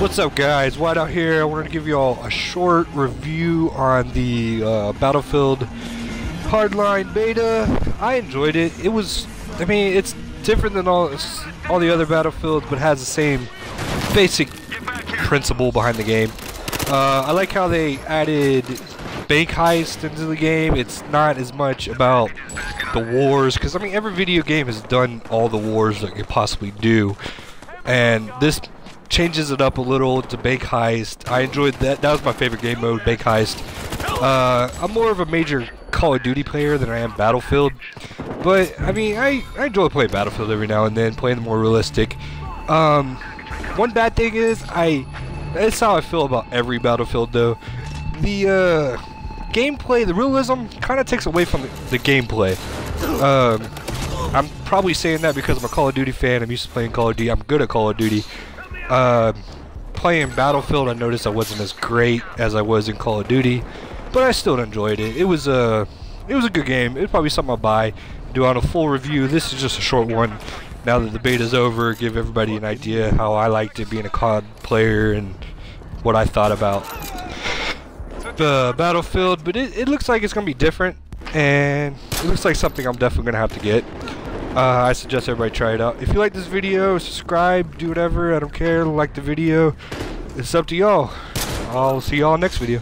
What's up guys, White out here. I wanted to give you all a short review on the uh, Battlefield Hardline beta. I enjoyed it. It was, I mean, it's different than all, all the other Battlefields, but has the same basic principle behind the game. Uh, I like how they added bank heist into the game. It's not as much about the wars, because I mean, every video game has done all the wars that you possibly do. And this changes it up a little to Bank Heist. I enjoyed that. That was my favorite game mode, Bank Heist. Uh, I'm more of a major Call of Duty player than I am Battlefield. But, I mean, I, I enjoy playing Battlefield every now and then, playing the more realistic. Um, one bad thing is, I... That's how I feel about every Battlefield, though. The, uh, gameplay, the realism, kind of takes away from the, the gameplay. Um, I'm probably saying that because I'm a Call of Duty fan. I'm used to playing Call of Duty. I'm good at Call of Duty. Uh, playing Battlefield, I noticed I wasn't as great as I was in Call of Duty, but I still enjoyed it. It was a, it was a good game. It's probably something I'll buy. Do on a full review. This is just a short one. Now that the beta's over, give everybody an idea how I liked it being a COD player and what I thought about the Battlefield. But it, it looks like it's gonna be different, and it looks like something I'm definitely gonna have to get. Uh, I suggest everybody try it out. If you like this video, subscribe, do whatever. I don't care. Like the video. It's up to y'all. I'll see y'all next video.